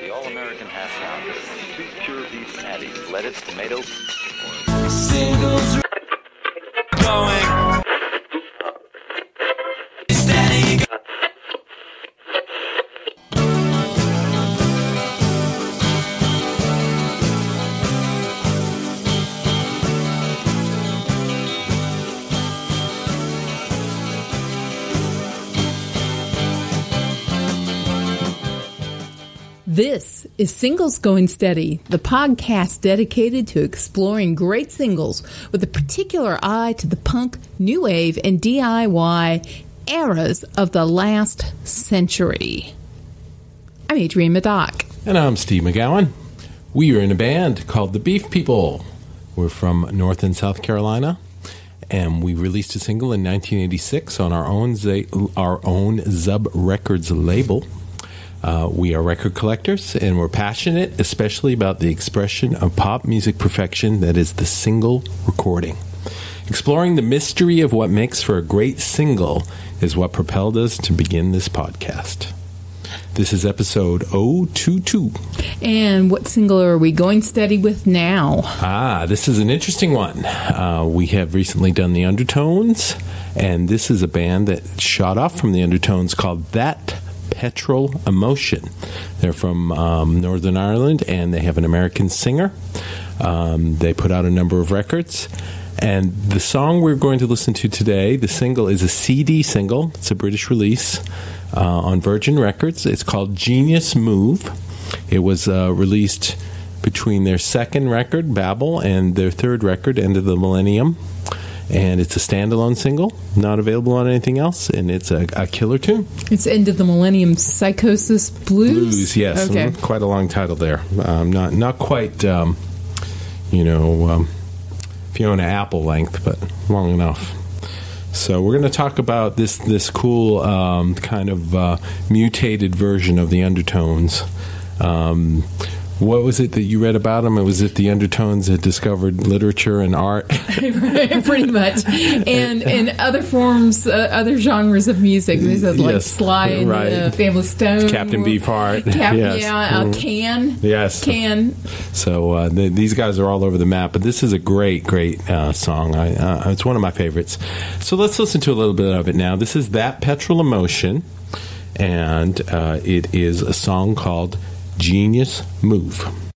The all-American half pounder, two pure beef patties, lettuce, tomato, Singles This is Singles Going Steady, the podcast dedicated to exploring great singles with a particular eye to the punk, new wave, and DIY eras of the last century. I'm Adrienne Meddock. And I'm Steve McGowan. We are in a band called the Beef People. We're from North and South Carolina, and we released a single in 1986 on our own Z- our own Zub Records label. Uh, we are record collectors, and we're passionate, especially about the expression of pop music perfection that is the single recording. Exploring the mystery of what makes for a great single is what propelled us to begin this podcast. This is episode 022. And what single are we going steady with now? Ah, this is an interesting one. Uh, we have recently done the Undertones, and this is a band that shot off from the Undertones called That Petrol Emotion. They're from um, Northern Ireland, and they have an American singer. Um, they put out a number of records. And the song we're going to listen to today, the single is a CD single. It's a British release uh, on Virgin Records. It's called Genius Move. It was uh, released between their second record, Babel, and their third record, End of the Millennium. And it's a standalone single, not available on anything else, and it's a, a killer tune. It's End of the Millennium Psychosis Blues. Blues, yes, Okay. Mm, quite a long title there. Um, not not quite, um, you know, um, Fiona Apple length, but long enough. So we're going to talk about this this cool um, kind of uh, mutated version of the undertones. Um, what was it that you read about them? It was if the undertones had discovered literature and art. pretty much, and and other forms, uh, other genres of music. There's a, like Yes, Sly and right. uh, Family Stone, Captain Beefheart. Cap, Yes. yeah, uh, Mm. Can, Yes. Can. So uh, th these guys are all over the map, but this is a great, great uh, song. I, uh, it's one of my favorites. So let's listen to a little bit of it now. This is That Petrol Emotion, and uh, it is a song called Genius Move.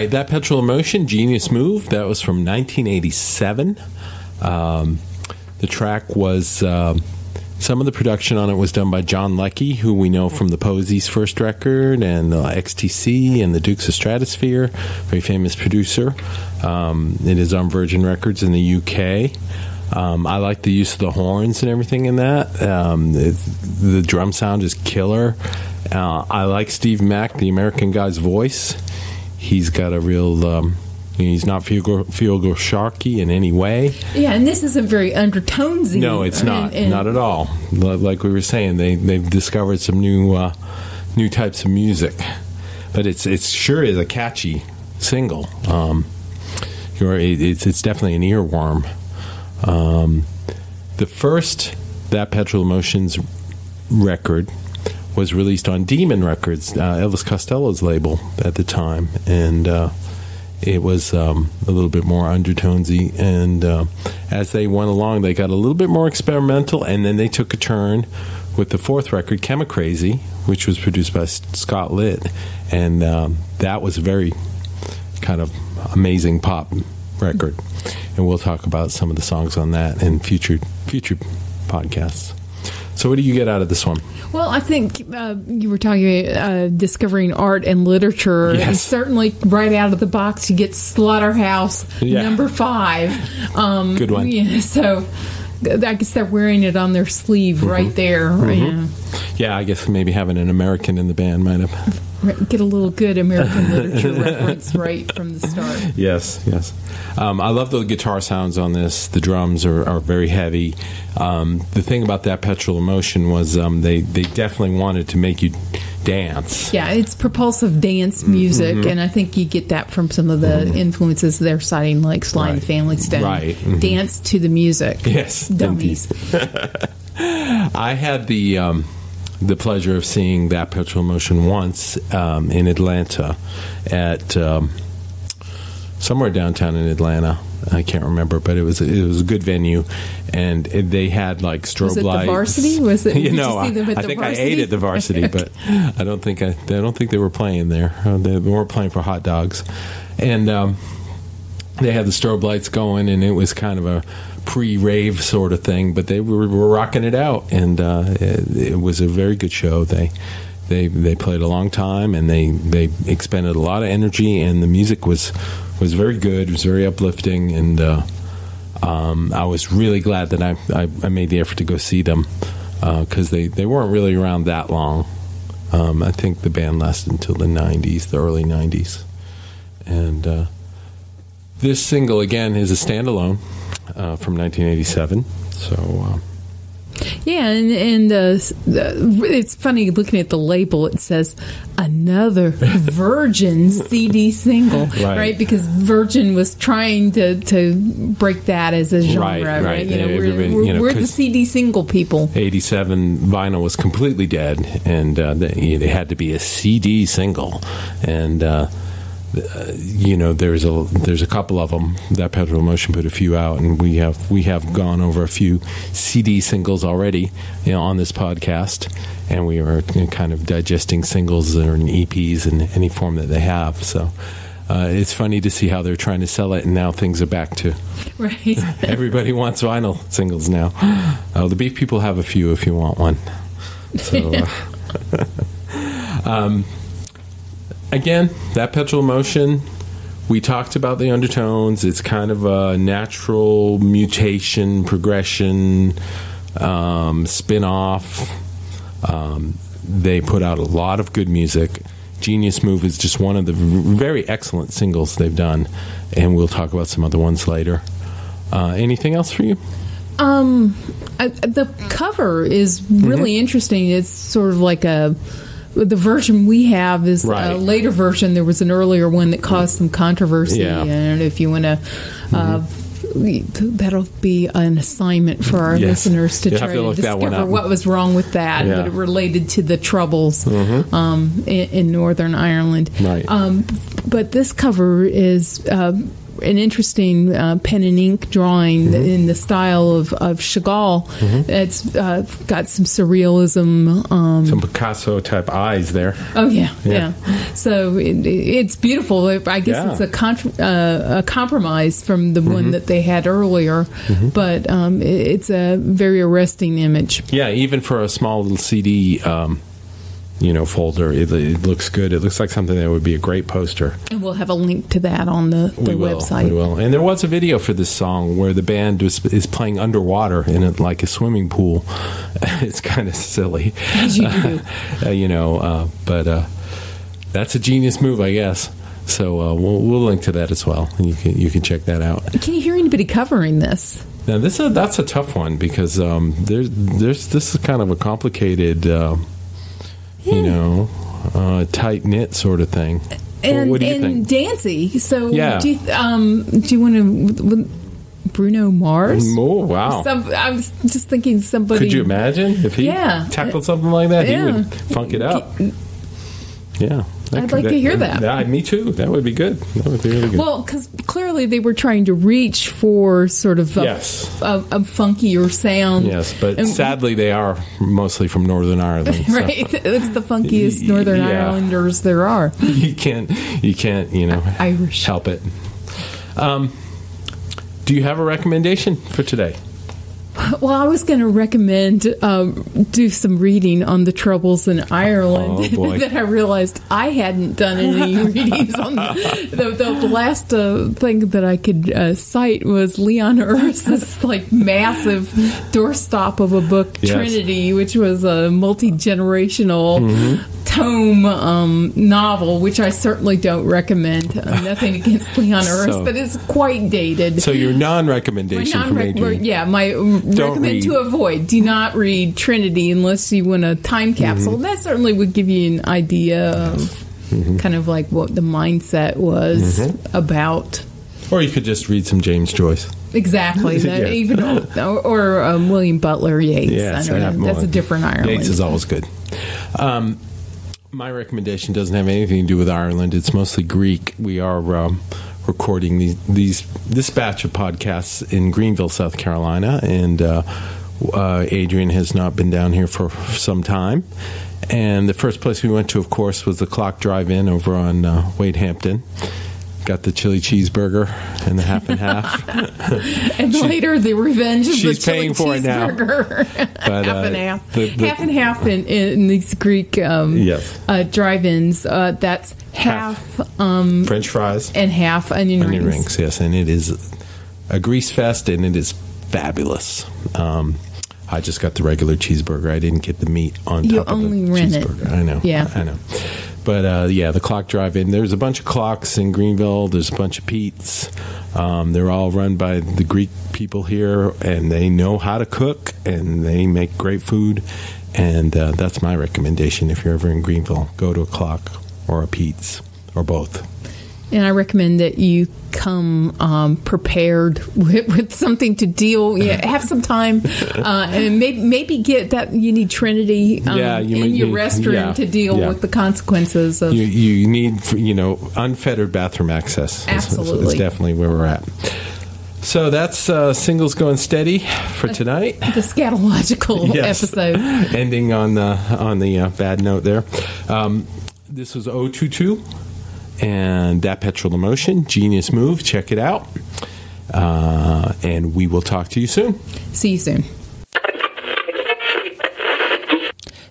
Right, that Petrol Emotion, Genius Move, that was from 1987. Um, the track was, um some of the production on it was done by John Leckie, who we know from the Posies' first record and uh, XTC and the Dukes of Stratosphear, very famous producer. Um, it is on Virgin Records in the UK. Um, I like the use of the horns and everything in that. Um, the drum sound is killer. Uh, I like Steve Mack, the American guy's voice. He's got a real. Um, he's not Feargal Sharkey in any way. Yeah, and this isn't very undertonesy. No, it's not. And- and- not at all. Like we were saying, they they've discovered some new uh, new types of music, but it's it's sure is a catchy single. Um, you're, it's it's definitely an earworm. Um, the first that Petrol Emotions record was released on Demon Records, uh, Elvis Costello's label at the time, and uh, it was um, a little bit more undertonesy. And uh, as they went along, they got a little bit more experimental, and then they took a turn with the fourth record, Chemicrazy, which was produced by Scott Litt, and um, that was a very kind of amazing pop record. And we'll talk about some of the songs on that in future future podcasts. So, what do you get out of this one? Well, I think uh, you were talking uh, discovering art and literature, and certainly right out of the box, you get Slaughterhouse Yeah. number five. Um, Good one. Yeah, so I guess they're wearing it on their sleeve Mm-hmm. right there. Yeah. Yeah, I guess maybe having an American in the band might have. Get a little good American literature reference right from the start. Yes, yes. Um, I love the guitar sounds on this. The drums are, are very heavy. Um, the thing about that Petrol Emotion was um, they, they definitely wanted to make you dance. Yeah, it's propulsive dance music, Mm-hmm. and I think you get that from some of the influences they're citing, like Sly and Right. the Family Stone. Right, mhm. Dance to the music. Yes, Dummies. I had the um, the pleasure of seeing that Petrol Emotion once um, in Atlanta at um, somewhere downtown in Atlanta. I can't remember, but it was it was a good venue, and it, they had like strobe Was it the. Varsity? Was it- You you know, them I, I think I ate at the Varsity, but I don't think I, I don't think they were playing there. Uh, They weren't playing for hot dogs, and. Um, they had the strobe lights going, and it was kind of a pre-rave sort of thing. But they were, were rocking it out, and uh, it, it was a very good show. They they they played a long time, and they they expended a lot of energy, and the music was was very good. It was very uplifting, and uh, um, I was really glad that I, I, I made the effort to go see them because they they weren't really around that long. Um, I think the band lasted until the '90s, the early '90s, and. This single again is a standalone uh, from 1987. So uh, Yeah, and, and uh, it's funny looking at the label. It says another Virgin CD single, Right. right. Because Virgin was trying to, to break that as a genre, Right, right? right. You know, we're, Everybody- we're, you know, we're the CD single people. 87 vinyl was completely dead, and uh, they, they had to be a CD single, and. Uh, uh, you know, there's a there's a couple of them that Petrol Emotion put a few out, and we have we have gone over a few CD singles already, you know, on this podcast, and we are kind of digesting singles or in EPs in any form that they have. So uh, it's funny to see how they're trying to sell it, and now things are back to Right. Everybody wants vinyl singles now. Uh, the Beef People have a few if you want one. So, uh, um, again, that Petrol Emotion. We talked about the undertones. It's kind of a natural mutation, progression, um, spin off. Um, they put out a lot of good music. Genius Move is just one of the very excellent singles they've done, and we'll talk about some other ones later. Uh, anything else for you? Um, I, the cover is really Mm-hmm. interesting. It's sort of like a the version we have is Right. a later version. There was an earlier one that caused some controversy. Yeah. Mm-hmm. I don't know if you want to. Uh, That'll be an assignment for our Yes. listeners to You'll try to to, look that one discover what was wrong with that, Yeah. Mm-hmm. but it related to the troubles um, in, in Northern Ireland. Right. Um, but this cover is uh, an interesting uh, pen and ink drawing Mm-hmm. in the style of, of Chagall. It's uh, got some surrealism. Um, Some Picasso type eyes there. oh yeah, Yeah. yeah. So it, it's beautiful. I guess Yeah. it's a, contr uh, a compromise from the Mm-hmm. one that they had earlier, but um, it, it's a very arresting image. Yeah, even for a small little CD, um, you know, folder, it, it looks good. It looks like something that would be a great poster. And we'll have a link to that on the, the we will, website. we will. And there was a video for this song where the band was, is playing underwater in a, like a swimming pool. it's kind of silly, As you do. uh, you know. Uh, but uh, that's a genius move, I guess. So uh, we'll, we'll link to that as well. And you can you can check that out. Can you hear anybody covering this? Now this is that's a tough one because um, there's there's this is kind of a complicated, uh, you know, uh, tight knit sort of thing. and what do you and think? Dancy. So Yeah. do you, um do you want to Bruno Mars? Oh wow! Some, I was just thinking somebody. Could you imagine if he Yeah. tackled something like that? Yeah. He would funk it up. Yeah, that I'd like to hear that. Yeah, me too. That would be good. That would be really good. Well, because clearly they were trying to reach for sort of a, Yes. a, a funkier sound. yes, but And- sadly they are mostly from Northern Ireland. so Right, it's the funkiest Northern Yeah. Islanders there are. you can't, you can't, you know, Irish. help it. Um, do you have a recommendation for today? Well, I was going to recommend um, do some reading on the troubles in Ireland. Oh, that I realized I hadn't done any readings on. The, the, the last uh, thing that I could uh, cite was Leon Uris's like massive doorstop of a book, Yes. Trinity, which was a multi generational. Mm-hmm. Tome um, novel, which I certainly don't recommend. Uh, nothing against Leon Uris, So- but it's quite dated. So your non-recommendation from non-rec- Adrienne. yeah, my um, recommend read. to avoid. Do not read Trinity unless you want a time capsule. Mm-hmm. That certainly would give you an idea of Mm-hmm. kind of like what the mindset was about. Or you could just read some James Joyce. Exactly. That Yeah. Even or, or um, William Butler Yeats. Yes, I don't I know. That's a different Ireland. Yeats is always good. Um, my recommendation doesn't have anything to do with Ireland. It's mostly Greek. We are um, recording these, these this batch of podcasts in Greenville, South Carolina, and uh, uh, Adrienne has not been down here for some time. And the first place we went to, of course, was the Clock Drive-In over on uh, Wade Hampton. Got the chili cheeseburger and the half and half. and later, the revenge of the chili paying for it now. cheeseburger. But, half uh, and half. the- the- half and half in, in these Greek um, Yes. uh, drive-ins. Uh, that's half, um, French fries. and half onion, onion rings. rings. Yes, and it is a grease fest, and it is fabulous. Um, I just got the regular cheeseburger. I didn't get the meat on You top of only the rent it. cheeseburger. I know. Yeah. I know. But uh, yeah, the clock drive-in. There's a bunch of clocks in Greenville. There's a bunch of Pete's. Um, they're all run by the Greek people here, and they know how to cook, and they make great food. And uh, that's my recommendation. If you're ever in Greenville, go to a clock or a Pete's or both. And I recommend that you come um, prepared with, with something to deal. Yeah, have some time, uh, and maybe maybe get that you need Trinity um, Yeah, you in may- your you- restroom yeah, to deal yeah. with the consequences of. You, you need, you know, unfettered bathroom access. Absolutely. It's definitely where we're at. So that's uh, singles going steady for tonight. the scatological Yes. episode. Ending on the on the uh, bad note there. Um, this was 022 and that petrol emotion genius move. Check it out, uh, and we will talk to you soon. See you soon.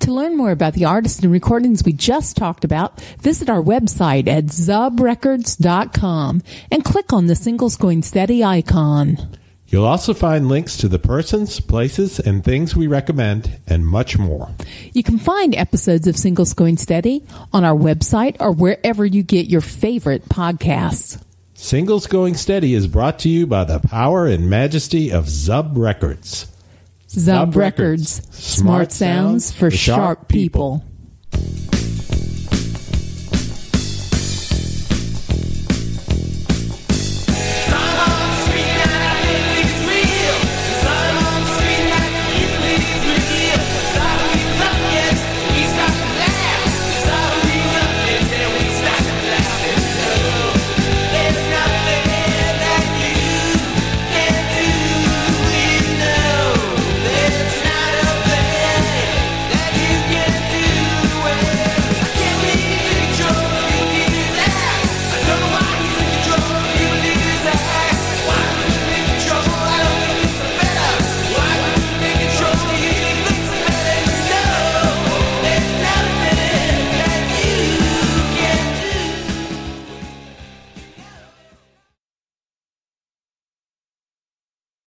To learn more about the artists and recordings we just talked about, visit our website at zubrecords.com and click on the Singles Going Steady icon. You'll also find links to the persons, places, and things we recommend, and much more. You can find episodes of Singles Going Steady on our website or wherever you get your favorite podcasts. Singles Going Steady is brought to you by the power and majesty of Zub Records. Zub Records, smart sounds for sharp people.